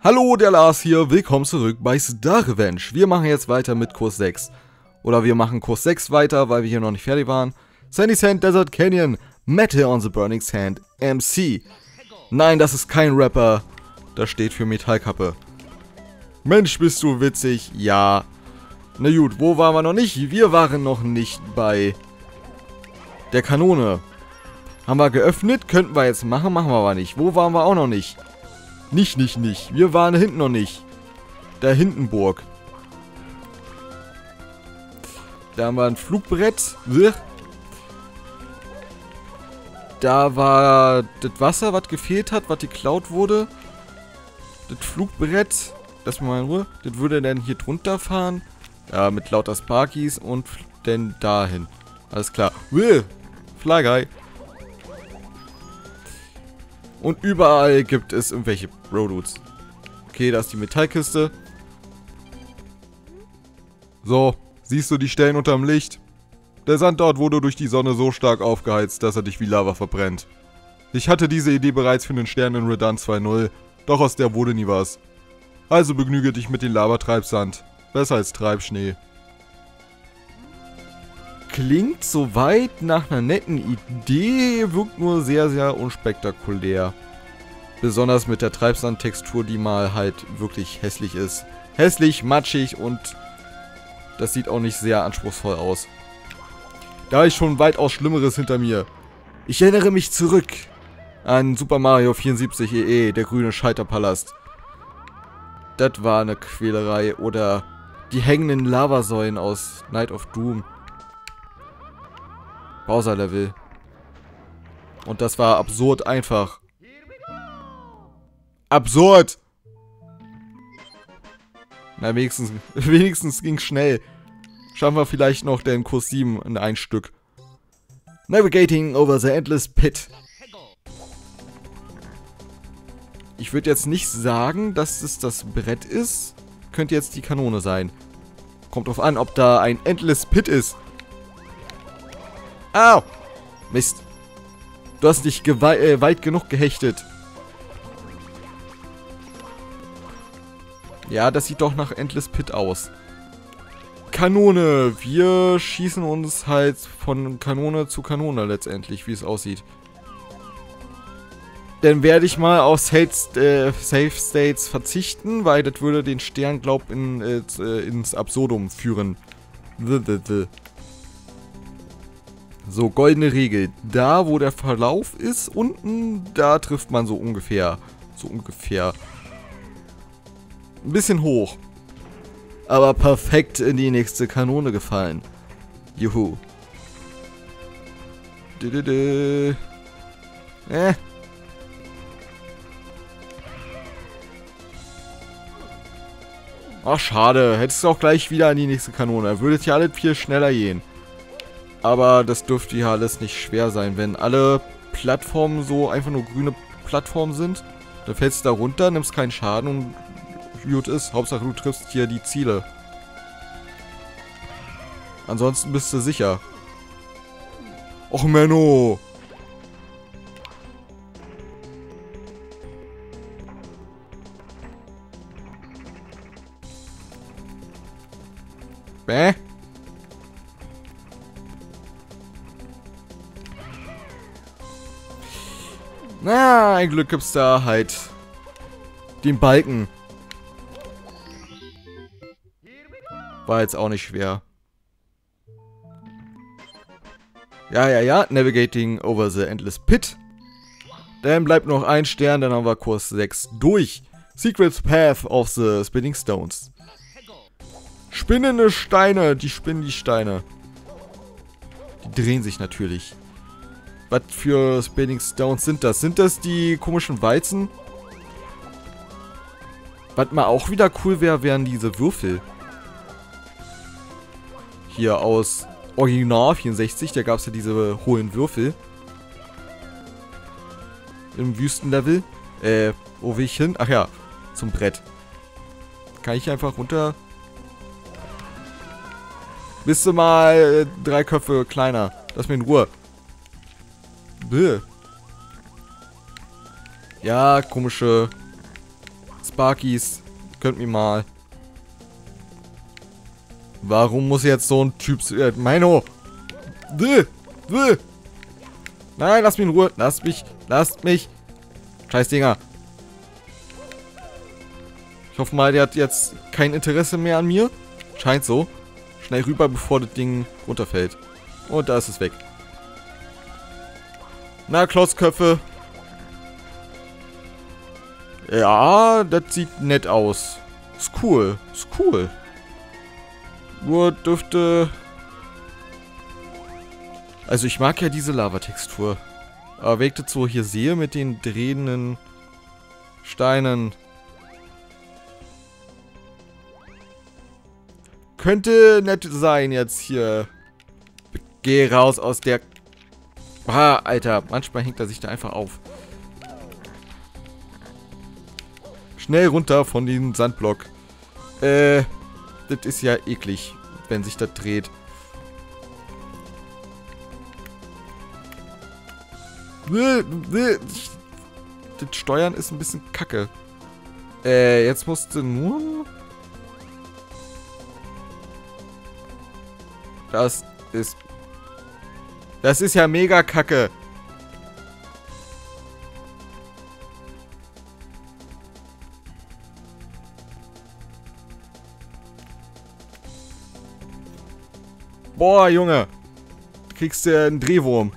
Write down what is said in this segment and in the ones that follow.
Hallo, der Lars hier, willkommen zurück bei Star Revenge. Wir machen jetzt weiter mit Kurs 6. Oder wir machen Kurs 6 weiter, weil wir hier noch nicht fertig waren. Sandy Sand Desert Canyon, Metal on the Burning Sand, MC. Nein, das ist kein Rapper. Das steht für Metallkappe. Mensch, bist du witzig. Ja. Na gut, wo waren wir noch nicht? Wir waren noch nicht bei der Kanone. Haben wir geöffnet? Könnten wir jetzt machen, machen wir aber nicht. Wo waren wir auch noch nicht? Nicht, nicht, nicht. Wir waren hinten noch nicht. Der Hindenburg. Da haben wir ein Flugbrett. Da war das Wasser, was gefehlt hat, was geklaut wurde. Das Flugbrett. Lass mal in Ruhe. Das würde dann hier drunter fahren. Ja, mit lauter Sparkies und dann dahin. Alles klar. Fly Guy. Und überall gibt es irgendwelche Roadoots. Okay, da ist die Metallkiste. So, siehst du die Stellen unterm Licht? Der Sand dort wurde durch die Sonne so stark aufgeheizt, dass er dich wie Lava verbrennt. Ich hatte diese Idee bereits für den Stern in Redan 2.0, doch aus der wurde nie was. Also begnüge dich mit dem Labertreibsand. Besser als Treibschnee. Klingt soweit nach einer netten Idee, wirkt nur sehr, sehr unspektakulär. Besonders mit der Treibsandtextur, die mal halt wirklich hässlich ist. Hässlich, matschig und das sieht auch nicht sehr anspruchsvoll aus. Da ich schon weitaus Schlimmeres hinter mir. Ich erinnere mich zurück an Super Mario 74 EE, der grüne Scheiterpalast. Das war eine Quälerei. Oder die hängenden Lavasäulen aus Night of Doom. Bowser-Level. Und das war absurd einfach. Absurd! Na, wenigstens, wenigstens ging schnell. Schaffen wir vielleicht noch den Kurs 7 in ein Stück. Navigating over the Endless Pit. Ich würde jetzt nicht sagen, dass es das Brett ist. Könnte jetzt die Kanone sein. Kommt drauf an, ob da ein Endless Pit ist. Au! Mist. Du hast dich äh, weit genug gehechtet. Ja, das sieht doch nach Endless Pit aus. Kanone. Wir schießen uns halt von Kanone zu Kanone letztendlich, wie es aussieht. Dann werde ich mal auf Safe, äh, States verzichten, weil das würde den Stern, glaub, in, äh, äh ins Absurdum führen. So, goldene Regel. Da, wo der Verlauf ist, unten, da trifft man so ungefähr. So ungefähr. Ein bisschen hoch. Aber perfekt in die nächste Kanone gefallen. Juhu. Dö, dö, dö. Äh. Ach, schade. Hättest du auch gleich wieder an die nächste Kanone. Würdet ja alle viel schneller gehen. Aber das dürfte ja alles nicht schwer sein. Wenn alle Plattformen so einfach nur grüne Plattformen sind, dann fällst du da runter, nimmst keinen Schaden und gut ist. Hauptsache du triffst hier die Ziele. Ansonsten bist du sicher. Och, Menno. Bäh. Na, ein Glück gibt's da halt den Balken. War jetzt auch nicht schwer. Ja, ja, ja. Navigating over the Endless Pit. Dann bleibt noch ein Stern, dann haben wir Kurs 6 durch. Secret Path of the Spinning Stones. Spinnende Steine. Die spinnen die Steine. Die drehen sich natürlich. Was für Spinning Stones sind das? Sind das die komischen Weizen? Was mal auch wieder cool wäre, wären diese Würfel hier aus Original 64, da gab es ja diese hohen Würfel. Im Wüstenlevel. Äh, wo will ich hin? Ach ja, zum Brett. Kann ich einfach runter... Bist du mal äh, drei Köpfe kleiner. Lass mir in Ruhe. Bäh. Ja, komische Sparkies, könnt mir mal. Warum muss jetzt so ein Typ... Äh, Meino! Bäh, bäh. Nein, lass mich in Ruhe. Lass mich. Lasst mich. Scheiß Dinger. Ich hoffe mal, der hat jetzt kein Interesse mehr an mir. Scheint so. Schnell rüber, bevor das Ding runterfällt. Und da ist es weg. Na, Klotzköpfe. Ja, das sieht nett aus. Ist cool. Ist cool. Nur dürfte... Also ich mag ja diese Lavatextur. Aber wenn ich das so hier sehe mit den drehenden Steinen... Könnte nett sein jetzt hier. Geh raus aus der... Ah, Alter. Manchmal hängt er sich da einfach auf. Schnell runter von diesem Sandblock. Äh, das ist ja eklig, wenn sich das dreht. Das Steuern ist ein bisschen kacke. Äh, jetzt musste nur... Das ist... Das ist ja mega kacke. Boah, Junge. Kriegst du einen Drehwurm.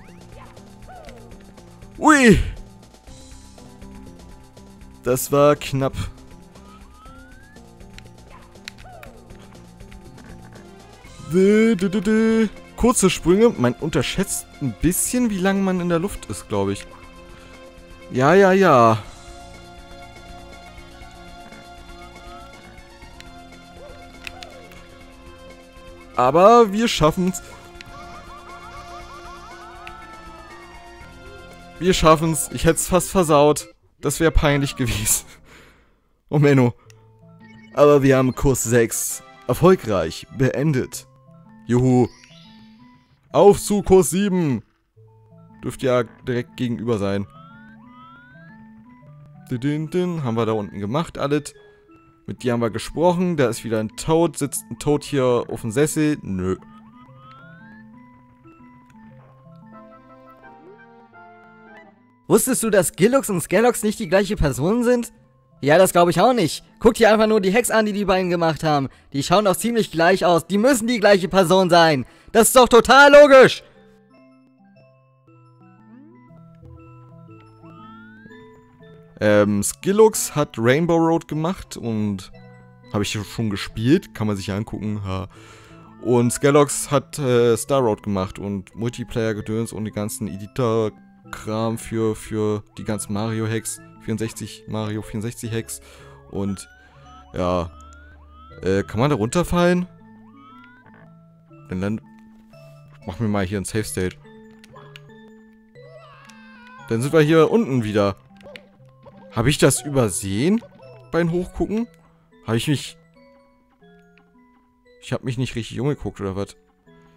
Ui. Das war knapp. Dö, dö, dö, Kurze Sprünge. Man unterschätzt ein bisschen, wie lange man in der Luft ist, glaube ich. Ja, ja, ja. Aber wir schaffen's. Wir schaffen's. Ich hätte es fast versaut. Das wäre peinlich gewesen. Oh Menno. Aber wir haben Kurs 6 erfolgreich beendet. Juhu. Auf zu Kurs 7. Dürfte ja direkt gegenüber sein. Haben wir da unten gemacht, alles. Mit dir haben wir gesprochen. Da ist wieder ein Toad. Sitzt ein Toad hier auf dem Sessel? Nö. Wusstest du, dass Gillux und Skellox nicht die gleiche Person sind? Ja, das glaube ich auch nicht. Guck dir einfach nur die Hex an, die die beiden gemacht haben. Die schauen doch ziemlich gleich aus. Die müssen die gleiche Person sein. Das ist doch total logisch. Ähm, Skillux hat Rainbow Road gemacht und habe ich schon gespielt, kann man sich angucken. Ja. Und Skellox hat äh, Star Road gemacht und Multiplayer-Gedöns und die ganzen Editor-Kram für, für die ganzen Mario-Hacks, 64, Mario 64-Hacks. Und ja, äh, kann man da runterfallen? Dann, dann machen wir mal hier ein Safe State. Dann sind wir hier unten wieder. Habe ich das übersehen? Beim Hochgucken? Habe ich mich... Ich habe mich nicht richtig umgeguckt, oder was?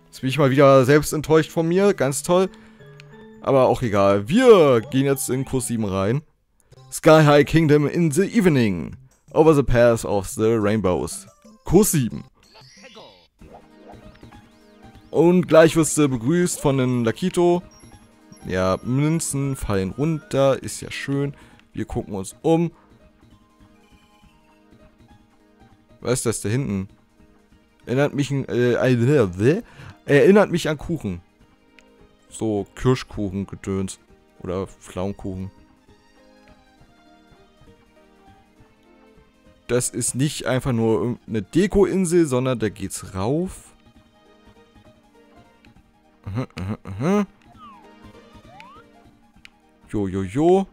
Jetzt bin ich mal wieder selbst enttäuscht von mir. Ganz toll. Aber auch egal. Wir gehen jetzt in Kurs 7 rein. Sky High Kingdom in the Evening. Over the Path of the Rainbows. Kurs 7. Und gleich wirst du begrüßt von den Lakito. Ja, Münzen fallen runter. Ist ja schön. Wir gucken uns um. Was ist das da hinten? Erinnert mich, äh, äh, erinnert mich an Kuchen. So Kirschkuchen-Gedöns. Oder Pflaumenkuchen. Das ist nicht einfach nur irgendeine Deko-Insel, sondern da geht's rauf. Aha, aha, aha. Jo, jo, jo.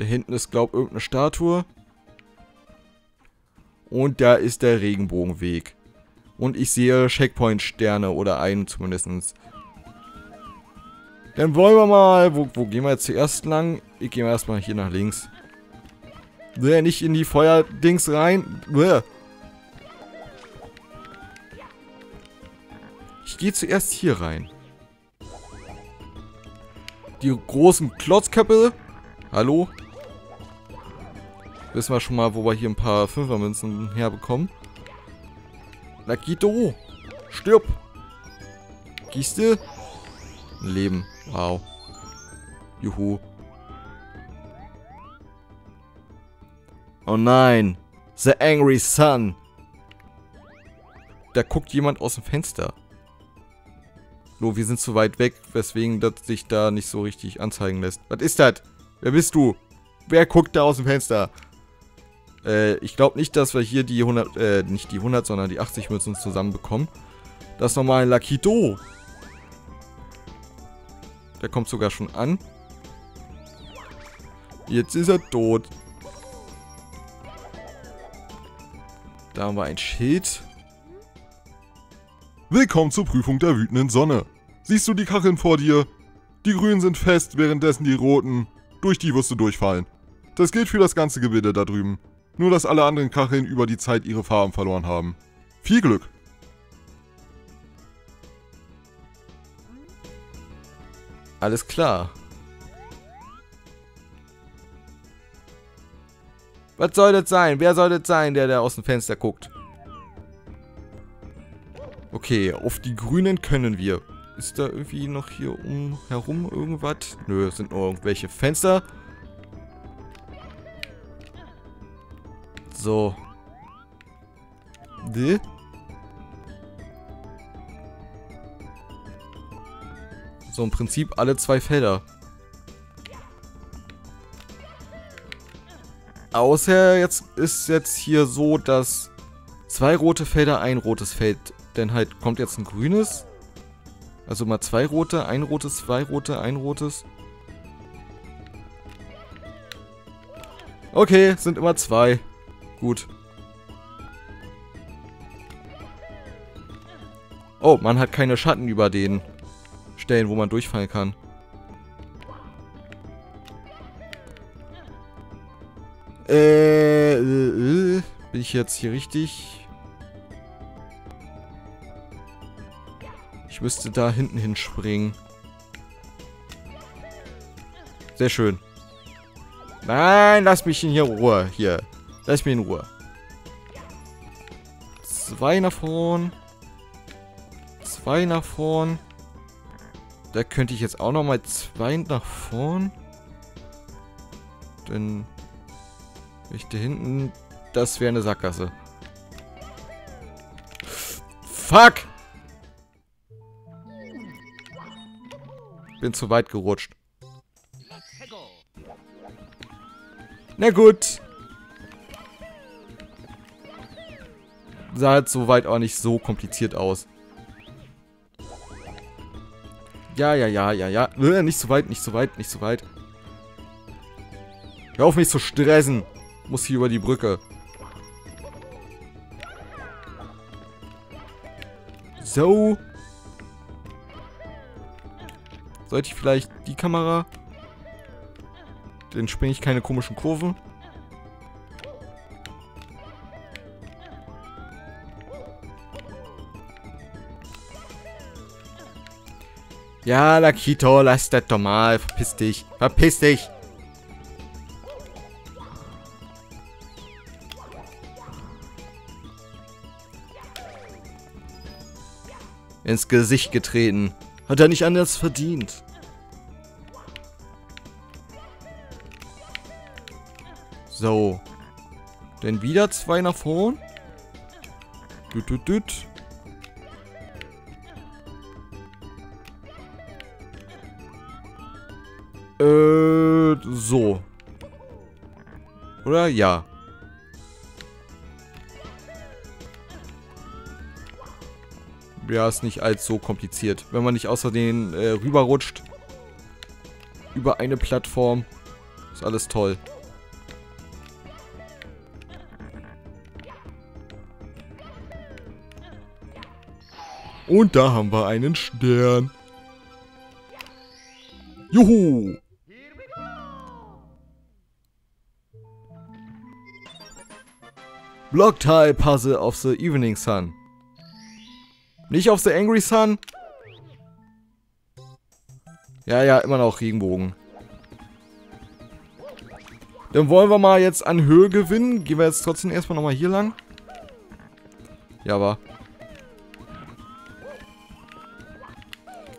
Da hinten ist, glaube ich, irgendeine Statue. Und da ist der Regenbogenweg. Und ich sehe Checkpoint-Sterne oder einen zumindest. Dann wollen wir mal... Wo, wo gehen wir jetzt zuerst lang? Ich gehe erstmal hier nach links. Bäh, nicht in die Feuerdings rein. Bäh. Ich gehe zuerst hier rein. Die großen Klotzköpfe. Hallo? Wissen wir schon mal, wo wir hier ein paar Fünfermünzen herbekommen. Lakito! Stirb! Gießte? Leben. Wow. Juhu. Oh nein. The Angry Sun. Da guckt jemand aus dem Fenster. Lo, wir sind zu weit weg, weswegen das sich da nicht so richtig anzeigen lässt. Was ist das? Wer bist du? Wer guckt da aus dem Fenster? Äh, ich glaube nicht, dass wir hier die 100, äh, nicht die 100, sondern die 80 Münzen zusammen bekommen. Das ist nochmal ein Lakito. Der kommt sogar schon an. Jetzt ist er tot. Da haben wir ein Schild. Willkommen zur Prüfung der wütenden Sonne. Siehst du die Kacheln vor dir? Die grünen sind fest, währenddessen die roten. Durch die wirst du durchfallen. Das gilt für das ganze Gebilde da drüben. Nur dass alle anderen Kacheln über die Zeit ihre Farben verloren haben. Viel Glück! Alles klar. Was soll das sein? Wer soll das sein, der da aus dem Fenster guckt? Okay, auf die Grünen können wir. Ist da irgendwie noch hier um herum irgendwas? Nö, sind nur irgendwelche Fenster. So. Die? So im Prinzip alle zwei Felder. Außer jetzt ist jetzt hier so, dass zwei rote Felder, ein rotes Feld. Denn halt kommt jetzt ein grünes. Also mal zwei rote, ein rotes, zwei rote, ein rotes. Okay, sind immer zwei. Gut. Oh, man hat keine Schatten über den Stellen, wo man durchfallen kann. Äh, äh, bin ich jetzt hier richtig? Ich müsste da hinten hinspringen. Sehr schön. Nein, lass mich in hier Ruhe. Hier. Lass mich in Ruhe. Zwei nach vorn. Zwei nach vorn. Da könnte ich jetzt auch noch mal zwei nach vorn. Denn ich da hinten, das wäre eine Sackgasse. Fuck! Bin zu weit gerutscht. Na gut. Sah halt soweit auch nicht so kompliziert aus. Ja, ja, ja, ja, ja. Äh, nicht so weit, nicht so weit, nicht so weit. Hör auf mich zu stressen. Muss hier über die Brücke. So. Sollte ich vielleicht die Kamera? Dann springe ich keine komischen Kurven. Ja, Lakito, lass das doch mal. Verpiss dich. Verpiss dich. ins Gesicht getreten. Hat er nicht anders verdient. So. Denn wieder zwei nach vorn. Düt, düt, düt. So. Oder? Ja. ja, ist nicht allzu kompliziert. Wenn man nicht außerdem äh, rüberrutscht über eine Plattform, ist alles toll. Und da haben wir einen Stern. Juhu! Block Tile Puzzle of the Evening Sun. Nicht auf The Angry Sun. Ja, ja, immer noch Regenbogen. Dann wollen wir mal jetzt an Höhe gewinnen. Gehen wir jetzt trotzdem erstmal nochmal hier lang. Ja, aber.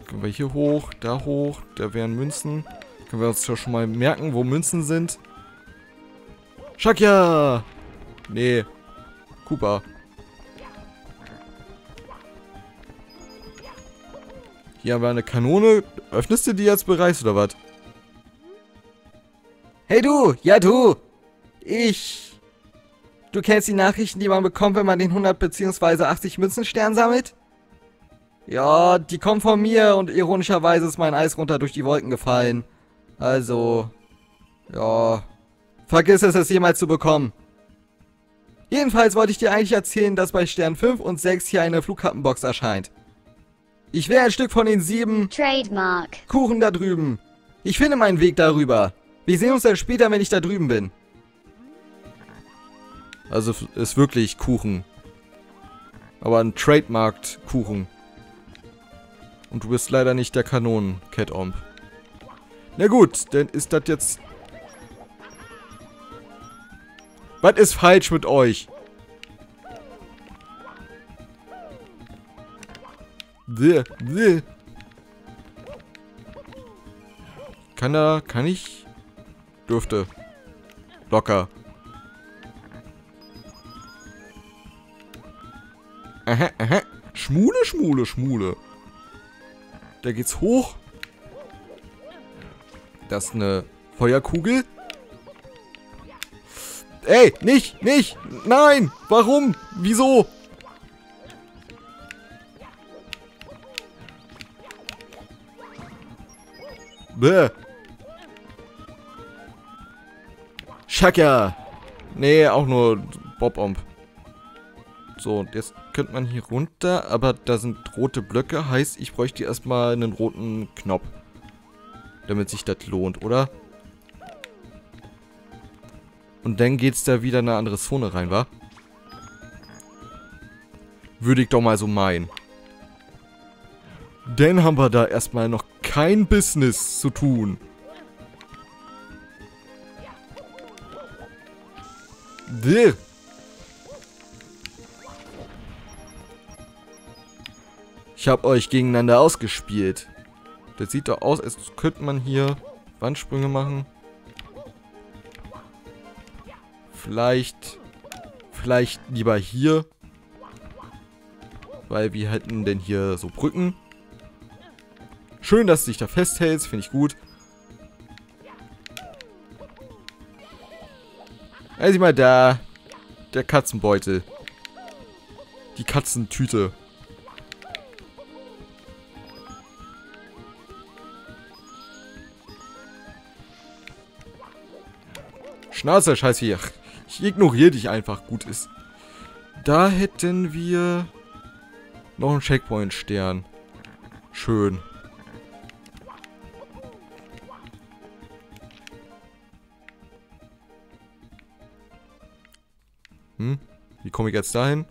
Können wir hier hoch, da hoch, da wären Münzen. Können wir uns ja schon mal merken, wo Münzen sind. Shakya! Nee. Cooper. Hier haben wir eine Kanone. Öffnest du die jetzt bereits oder was? Hey du, ja du. Ich. Du kennst die Nachrichten, die man bekommt, wenn man den 100 bzw. 80 Münzenstern sammelt? Ja, die kommen von mir und ironischerweise ist mein Eis runter durch die Wolken gefallen. Also, ja, vergiss es, es jemals zu bekommen. Jedenfalls wollte ich dir eigentlich erzählen, dass bei Stern 5 und 6 hier eine Flugkartenbox erscheint. Ich will ein Stück von den sieben Trademark. Kuchen da drüben. Ich finde meinen Weg darüber. Wir sehen uns dann später, wenn ich da drüben bin. Also ist wirklich Kuchen. Aber ein Trademarked-Kuchen. Und du bist leider nicht der Kanonen-Cat-Omp. Na gut, dann ist das jetzt... Was ist falsch mit euch? Bäh, bäh. Kann da, kann ich? Dürfte. Locker. Aha, aha. Schmule, schmule, schmule. Da geht's hoch. Das ist eine Feuerkugel. Ey, nicht, nicht. Nein. Warum? Wieso? Bäh. Shaka. Nee, auch nur Bob-Omp. So, und jetzt könnte man hier runter, aber da sind rote Blöcke. Heißt, ich bräuchte erstmal einen roten Knopf. Damit sich das lohnt, oder? Und dann geht's da wieder in eine andere Zone rein, wa? Würde ich doch mal so meinen. Dann haben wir da erstmal noch kein Business zu tun. Bäh. Ich habe euch gegeneinander ausgespielt. Das sieht doch aus, als könnte man hier Wandsprünge machen. Vielleicht, vielleicht lieber hier. Weil wir hätten denn hier so Brücken. Schön, dass du dich da festhältst, finde ich gut. Also mal da. Der Katzenbeutel. Die Katzentüte. Schnauze, Scheißvieh. Ach, Ignoriere dich einfach. Gut ist. Da hätten wir noch einen Checkpoint-Stern. Schön. Hm? Wie komme ich jetzt dahin?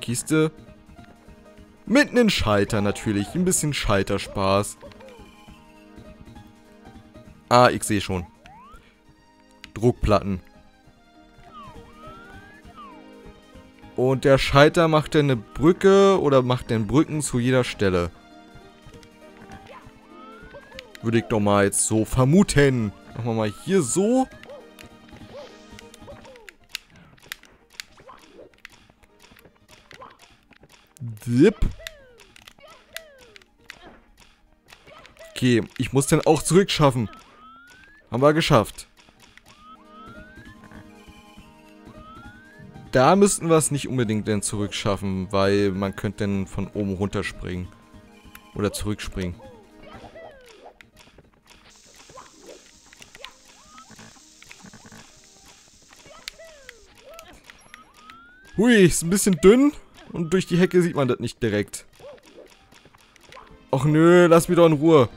Kiste. Mit einem Schalter natürlich. Ein bisschen Schalterspaß. Ah, ich sehe schon. Druckplatten. Und der Schalter macht dann eine Brücke oder macht dann Brücken zu jeder Stelle. Würde ich doch mal jetzt so vermuten. Machen wir mal hier so. Dip. Okay, ich muss den auch zurückschaffen. Haben wir geschafft. Da müssten wir es nicht unbedingt denn zurückschaffen, weil man könnte dann von oben runterspringen. Oder zurückspringen. Hui, ist ein bisschen dünn. Und durch die Hecke sieht man das nicht direkt. Och nö, lass mich doch in Ruhe.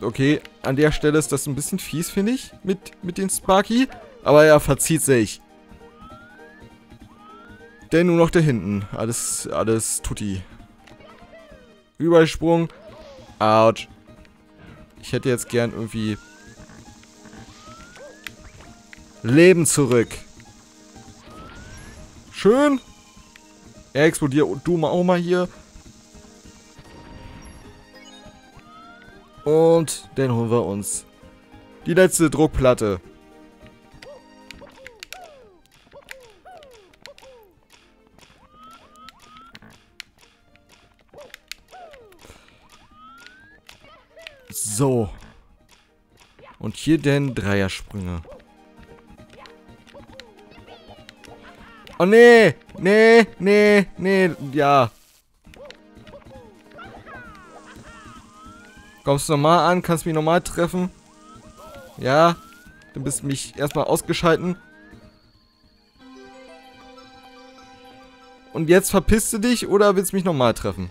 Okay, an der Stelle ist das ein bisschen fies, finde ich, mit, mit den Sparky. Aber er verzieht sich. Denn nur noch da hinten. Alles, alles tutti. Übersprung. Autsch. Ich hätte jetzt gern irgendwie Leben zurück. Schön. Er explodiert und du mal auch mal hier. Und dann holen wir uns die letzte Druckplatte. Hier denn Dreiersprünge. Oh nee, nee, nee, nee, ja. Kommst du normal an, kannst mich normal treffen. Ja, du bist mich erstmal ausgeschalten. Und jetzt verpisst du dich oder willst du mich normal treffen?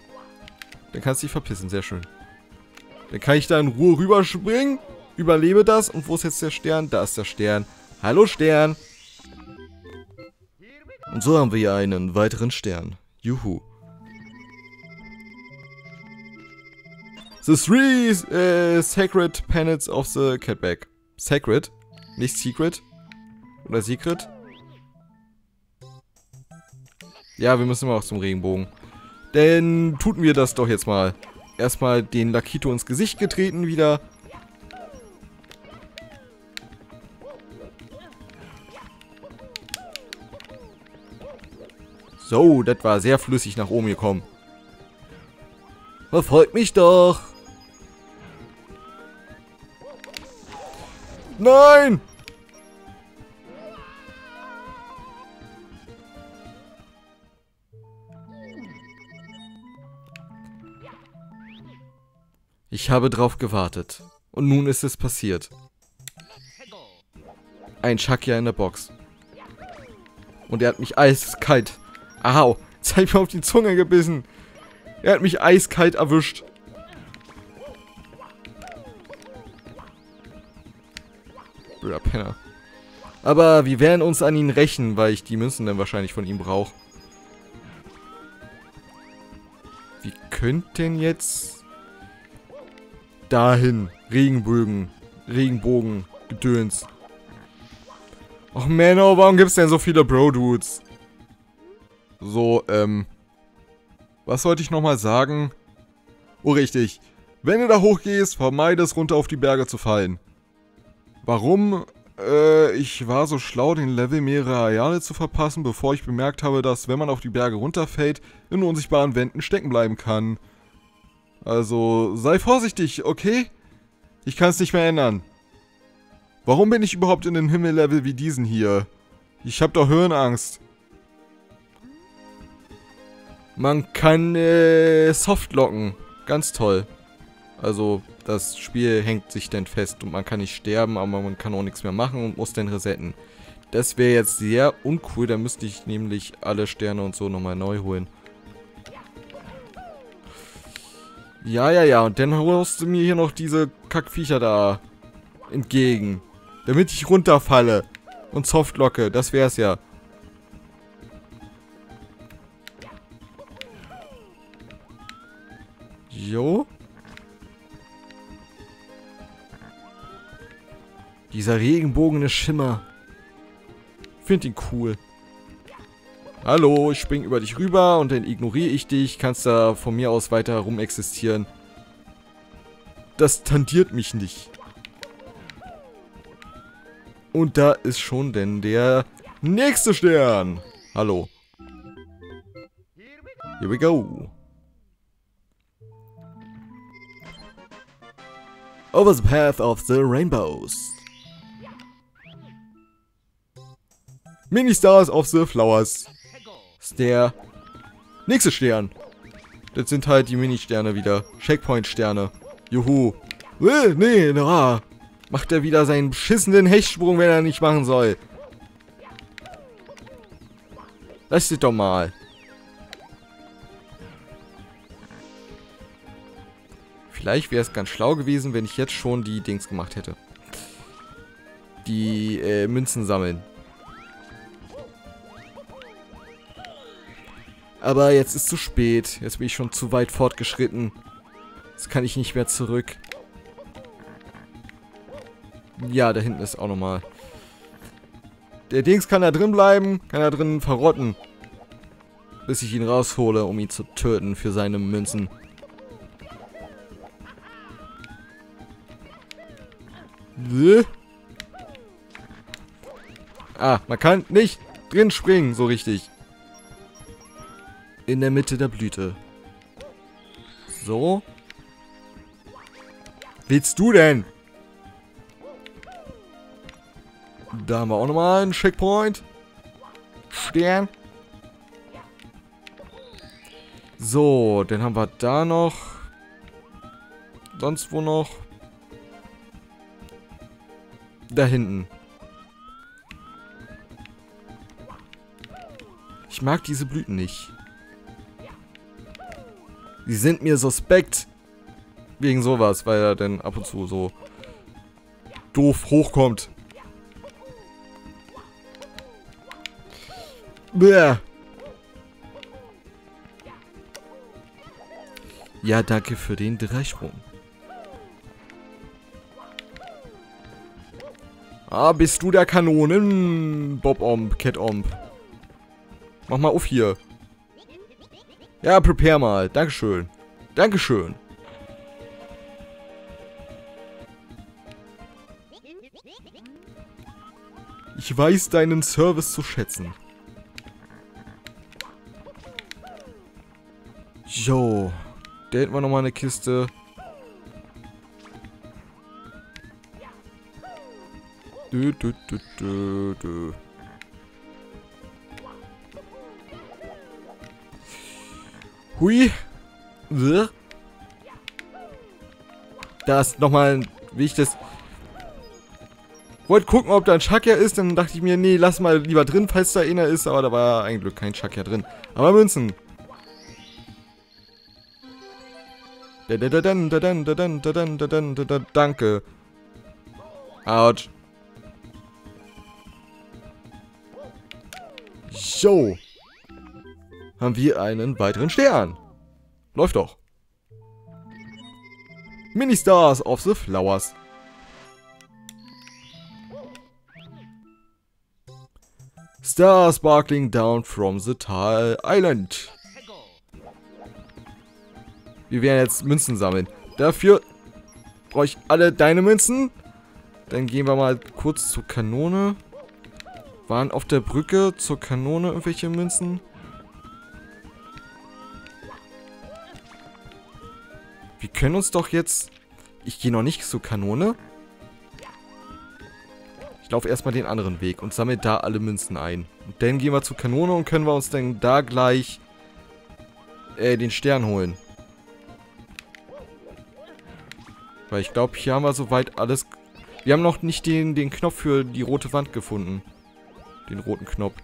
Dann kannst du dich verpissen, sehr schön. Dann kann ich da in Ruhe rüberspringen, überlebe das. Und wo ist jetzt der Stern? Da ist der Stern. Hallo Stern. Und so haben wir hier einen weiteren Stern. Juhu. The three uh, sacred planets of the Catback. Sacred, nicht secret. Oder secret. Ja, wir müssen immer auch zum Regenbogen. Denn tun wir das doch jetzt mal. Erstmal den Lakito ins Gesicht getreten wieder. So, das war sehr flüssig nach oben gekommen. Verfolgt mich doch. Nein! Ich habe drauf gewartet. Und nun ist es passiert. Ein Shakia in der Box. Und er hat mich eiskalt Au, jetzt hat mir auf die Zunge gebissen. Er hat mich eiskalt erwischt. Blöder Penner. Aber wir werden uns an ihn rächen, weil ich die Münzen dann wahrscheinlich von ihm brauche. Wie könnten jetzt... Dahin. Regenbögen. Regenbogen. Gedöns. Och, Menno, warum gibt's denn so viele Bro-Dudes? So, ähm. Was wollte ich nochmal sagen? Oh, richtig. Wenn du da hochgehst, vermeide es, runter auf die Berge zu fallen. Warum? Äh, ich war so schlau, den Level mehrere Areale zu verpassen, bevor ich bemerkt habe, dass, wenn man auf die Berge runterfällt, in unsichtbaren Wänden stecken bleiben kann. Also, sei vorsichtig, okay? Ich kann es nicht mehr ändern. Warum bin ich überhaupt in einem Himmellevel wie diesen hier? Ich hab doch Höhenangst. Man kann äh, Softlocken. Ganz toll. Also, das Spiel hängt sich dann fest und man kann nicht sterben, aber man kann auch nichts mehr machen und muss dann resetten. Das wäre jetzt sehr uncool, da müsste ich nämlich alle Sterne und so nochmal neu holen. Ja, ja, ja, und dann holst du mir hier noch diese Kackviecher da entgegen. Damit ich runterfalle. Und Softlocke, das wär's ja. Jo. Dieser regenbogene Schimmer. Ich finde ihn cool. Hallo, ich spring über dich rüber und dann ignoriere ich dich. Kannst da von mir aus weiter rum existieren. Das tangiert mich nicht. Und da ist schon denn der nächste Stern. Hallo. Here we go. Over the Path of the Rainbows. Mini-Stars of the Flowers. Ist der nächste Stern. Das sind halt die Mini-Sterne wieder. Checkpoint-Sterne. Juhu. Äh, nee, na. Macht er wieder seinen beschissenen Hechtsprung, wenn er nicht machen soll. Lass dich doch mal. Vielleicht wäre es ganz schlau gewesen, wenn ich jetzt schon die Dings gemacht hätte. Die äh, Münzen sammeln. Aber jetzt ist zu spät. Jetzt bin ich schon zu weit fortgeschritten. Jetzt kann ich nicht mehr zurück. Ja, da hinten ist auch nochmal. Der Dings kann da drin bleiben, kann da drin verrotten. Bis ich ihn raushole, um ihn zu töten für seine Münzen. Ah, man kann nicht drin springen, so richtig. In der Mitte der Blüte. So. Willst du denn? Da haben wir auch nochmal einen Checkpoint. Stern. So, dann haben wir da noch. Sonst wo noch? Da hinten. Ich mag diese Blüten nicht. Die sind mir suspekt. Wegen sowas, weil er dann ab und zu so doof hochkommt. Bäh. Ja, danke für den Dreisprung. Ah, bist du der Kanonen? Bob Omb, Cat Omb. Mach mal auf hier. Ja, prepare mal. Dankeschön. Dankeschön. Ich weiß deinen Service zu schätzen. Jo. Da hätten wir nochmal eine Kiste. Dö, dö, dö, dö, dö. Hui. Da ist nochmal ein wichtiges... Wollte gucken, ob da ein Chakra ist, dann dachte ich mir, nee, lass mal lieber drin, falls da einer ist, aber da war ein Glück kein Chakra drin. Aber Münzen. Danke. Autsch. So. Haben wir einen weiteren Stern. Läuft doch. Mini-Stars of the Flowers. Star sparkling down from the tile island. Wir werden jetzt Münzen sammeln. Dafür brauche ich alle deine Münzen. Dann gehen wir mal kurz zur Kanone. Waren auf der Brücke zur Kanone irgendwelche Münzen? Wir können uns doch jetzt... Ich gehe noch nicht zur Kanone. Ich laufe erstmal den anderen Weg und sammle da alle Münzen ein. Und dann gehen wir zur Kanone und können wir uns dann da gleich äh, den Stern holen. Weil ich glaube, hier haben wir soweit alles... Wir haben noch nicht den, den Knopf für die rote Wand gefunden. Den roten Knopf.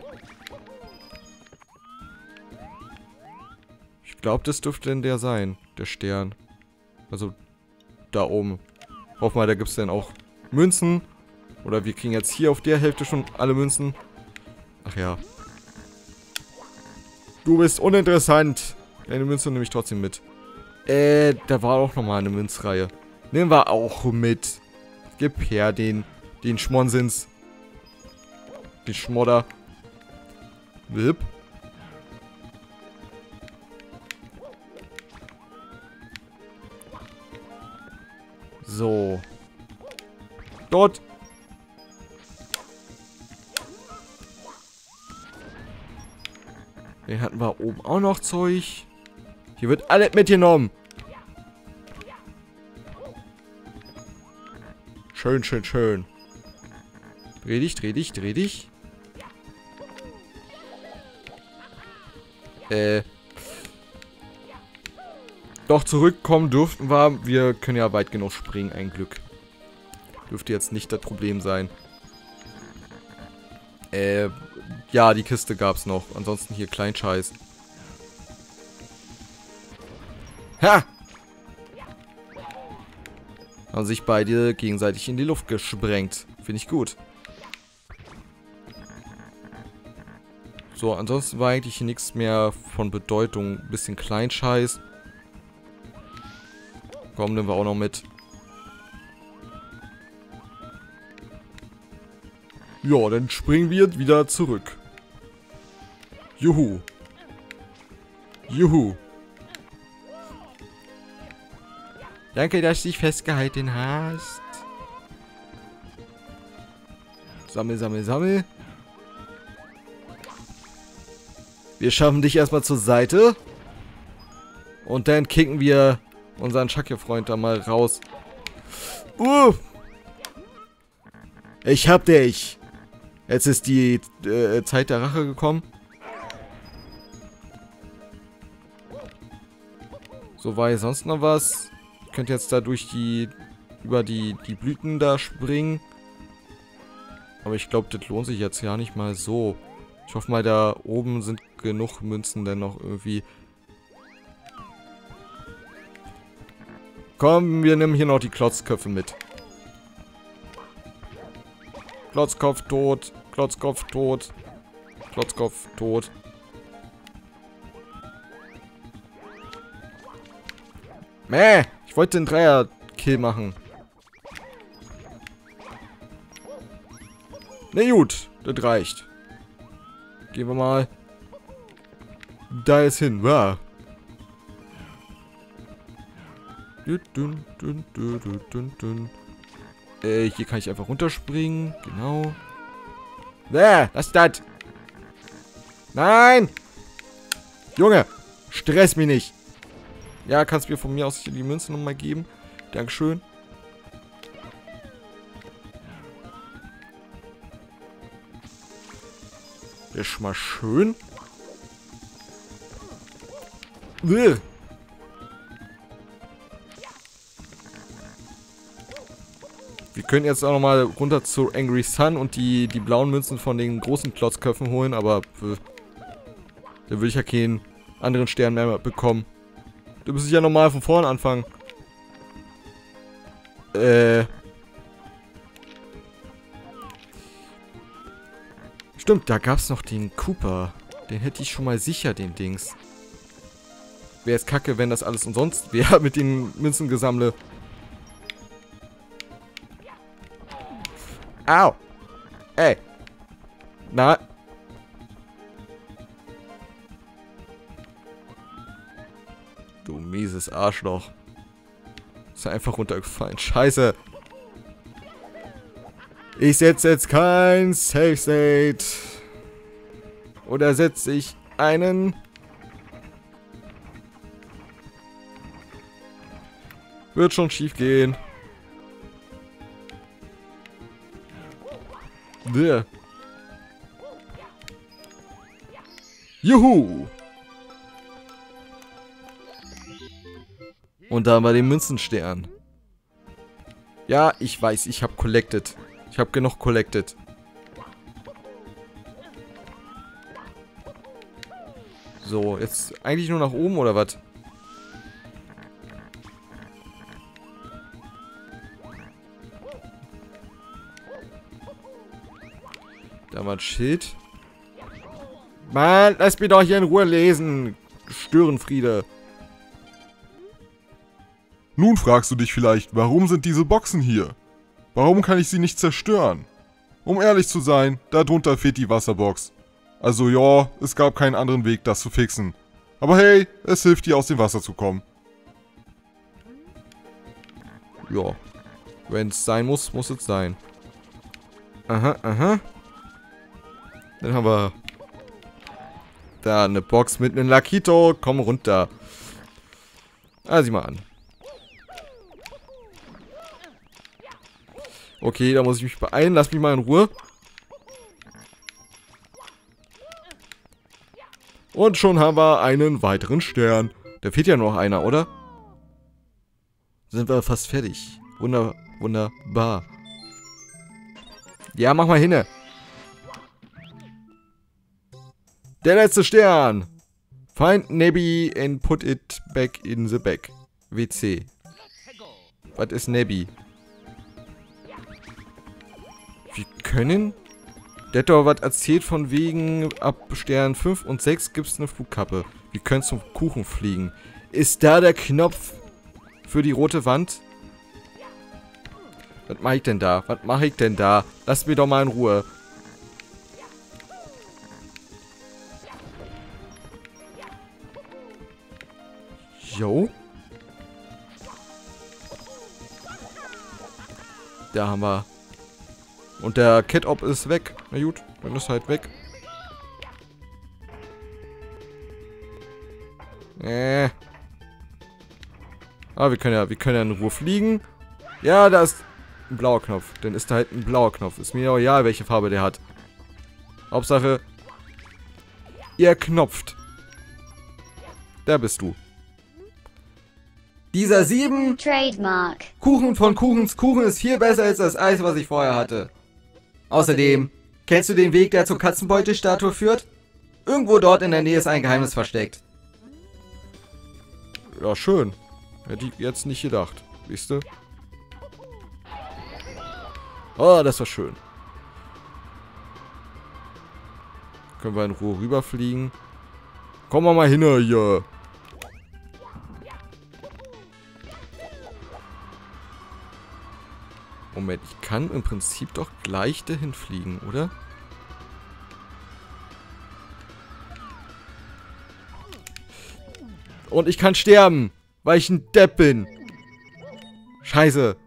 Ich glaube, das dürfte denn der sein. Der Stern. Also, da oben. Hoff mal, da gibt es dann auch Münzen. Oder wir kriegen jetzt hier auf der Hälfte schon alle Münzen. Ach ja. Du bist uninteressant. Deine Münze nehme ich trotzdem mit. Äh, da war auch nochmal eine Münzreihe. Nehmen wir auch mit. Gib her den, den Schmonsins. Schmodder. Wip. So. Dort. Den hatten wir oben auch noch Zeug. Hier wird alles mitgenommen. Schön, schön, schön. Dreh dich, dreh dich, dreh dich. Äh. Doch zurückkommen dürften wir. Wir können ja weit genug springen, ein Glück. Dürfte jetzt nicht das Problem sein. Äh, ja, die Kiste gab's noch. Ansonsten hier Kleinscheiß. Ha! Haben sich beide gegenseitig in die Luft gesprengt. Finde ich gut. So, ansonsten war eigentlich nichts mehr von Bedeutung. Bisschen Kleinscheiß. Komm, nehmen wir auch noch mit. Ja, dann springen wir wieder zurück. Juhu. Juhu. Danke, dass du dich festgehalten hast. Sammel, sammel, sammel. Wir schaffen dich erstmal zur Seite. Und dann kicken wir unseren Chucky-Freund da mal raus. Uh! Ich hab dich! Jetzt ist die äh, Zeit der Rache gekommen. So war hier sonst noch was. Ich könnte jetzt da durch die... über die, die Blüten da springen. Aber ich glaube, das lohnt sich jetzt gar nicht mal so. Ich hoffe mal, da oben sind genug Münzen denn noch irgendwie. Komm, wir nehmen hier noch die Klotzköpfe mit. Klotzkopf tot. Klotzkopf tot. Klotzkopf tot. Mäh, ich wollte den Dreier-Kill machen. Na gut, das reicht. Gehen wir mal da ist hin. Dun, äh, hier kann ich einfach runterspringen. Genau. Wer? Was ist das? Nein! Junge, stress mich nicht. Ja, kannst du mir von mir aus die Münzen nochmal geben. Dankeschön. Ist mal schön. Bäh. Wir können jetzt auch nochmal runter zu Angry Sun und die, die blauen Münzen von den großen Klotzköpfen holen, aber äh, da will ich ja keinen anderen Stern mehr bekommen. Muss ich ja nochmal von vorne anfangen. Äh. Stimmt, da gab es noch den Cooper. Den hätte ich schon mal sicher, den Dings. Wäre es kacke, wenn das alles umsonst wäre mit den Münzengesammle. Au! Ey! Na? Du mieses Arschloch. Ist einfach runtergefallen. Scheiße. Ich setze jetzt kein Safe State. Oder setze ich einen Wird schon schief gehen. Bäh. Juhu! Und da haben wir den Münzenstern. Ja, ich weiß, ich habe collected. Ich habe genug collected. So, jetzt eigentlich nur nach oben oder was? Da war ein Schild. Mann, lass mich doch hier in Ruhe lesen. Störenfriede. Nun fragst du dich vielleicht, warum sind diese Boxen hier? Warum kann ich sie nicht zerstören? Um ehrlich zu sein, darunter fehlt die Wasserbox. Also ja, es gab keinen anderen Weg, das zu fixen. Aber hey, es hilft dir aus dem Wasser zu kommen. Ja, wenn es sein muss, muss es sein. Aha, aha. Dann haben wir da eine Box mit einem Lakito. Komm runter. Ah, sieh mal an. Okay, da muss ich mich beeilen. Lass mich mal in Ruhe. Und schon haben wir einen weiteren Stern. Da fehlt ja noch einer, oder? Sind wir fast fertig. Wunder, wunderbar. Ja, mach mal hinne. Der letzte Stern. Find Nebby and put it back in the bag. WC. Was ist Nebby? Wir können... Der hat doch was erzählt von wegen, ab Stern 5 und 6 gibt es eine Flugkappe. Wir können zum Kuchen fliegen. Ist da der Knopf für die rote Wand. Was mache ich denn da? Was mache ich denn da? Lasst mich doch mal in Ruhe. Da haben wir. Und der Cat-Op ist weg. Na gut, dann ist halt weg. Äh. Aber ah, wir können ja, wir können ja in Ruhe fliegen. Ja, da ist ein blauer Knopf. Dann ist da halt ein blauer Knopf. Ist mir egal, welche Farbe der hat. Hauptsache, ihr knopft. Da bist du. Dieser sieben Trademark. Kuchen von Kuchens Kuchen ist viel besser als das Eis, was ich vorher hatte. Außerdem, kennst du den Weg, der zur Katzenbeutelstatue führt? Irgendwo dort in der Nähe ist ein Geheimnis versteckt. Ja, schön. Hätte ich jetzt nicht gedacht. Siehst du? Oh, das war schön. Können wir in Ruhe rüberfliegen. Kommen wir mal hin hier. Moment, ich kann im Prinzip doch gleich dahin fliegen, oder? Und ich kann sterben, weil ich ein Depp bin. Scheiße.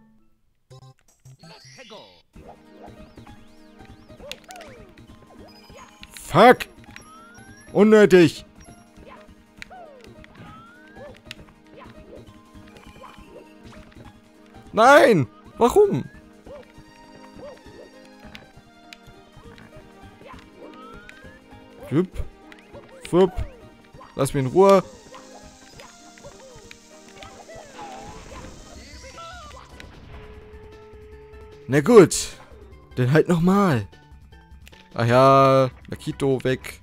Fuck. Unnötig. Nein. Warum? Flipp. Flipp. Lass mich in Ruhe. Na gut. Dann halt nochmal. Ach ja, Nakito weg.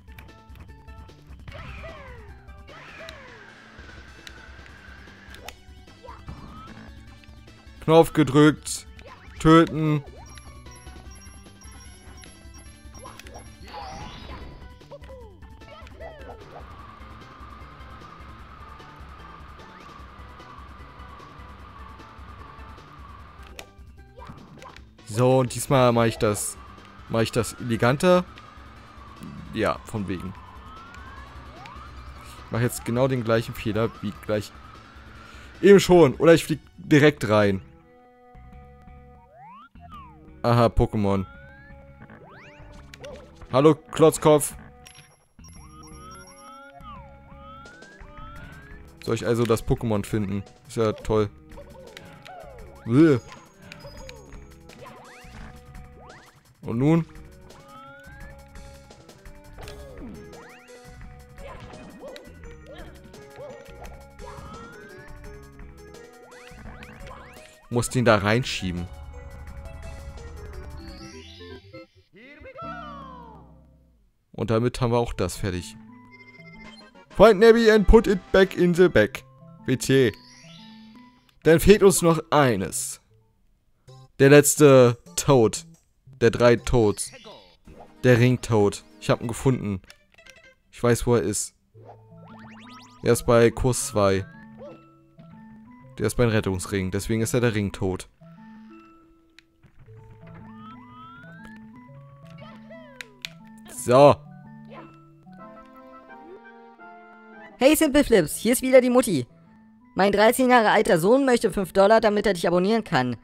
Knopf gedrückt. Töten. Diesmal mache ich das. Mache ich das eleganter. Ja, von wegen. Ich mache jetzt genau den gleichen Fehler wie gleich. Eben schon. Oder ich fliege direkt rein. Aha, Pokémon. Hallo, Klotzkopf. Soll ich also das Pokémon finden? Ist ja toll. Bäh. Muss den da reinschieben. Und damit haben wir auch das fertig. Find Navy and put it back in the back. WC. Dann fehlt uns noch eines. Der letzte Toad der drei Toads. Der Ringtoad. Ich habe ihn gefunden. Ich weiß, wo er ist. Er ist bei Kurs 2. Der ist beim Rettungsring. Deswegen ist er der Ringtoad. So. Hey Simple Flips, hier ist wieder die Mutti. Mein 13 Jahre alter Sohn möchte 5 Dollar, damit er dich abonnieren kann.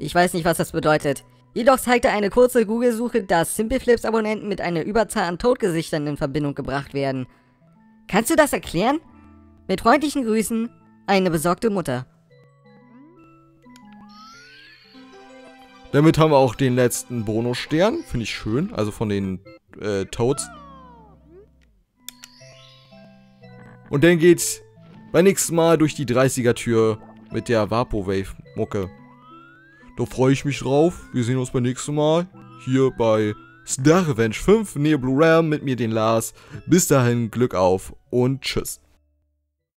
Ich weiß nicht, was das bedeutet. Jedoch zeigte eine kurze Google-Suche, dass Simpleflips-Abonnenten mit einer Überzahl an Todgesichtern in Verbindung gebracht werden. Kannst du das erklären? Mit freundlichen Grüßen, eine besorgte Mutter. Damit haben wir auch den letzten Bonusstern. Finde ich schön. Also von den äh, Toads. Und dann geht's beim nächsten Mal durch die 30er-Tür mit der Vaporwave-Mucke. Da freue ich mich drauf. Wir sehen uns beim nächsten Mal. Hier bei Star Revenge 5 Neo Blue Realm mit mir, den Lars. Bis dahin, Glück auf und tschüss.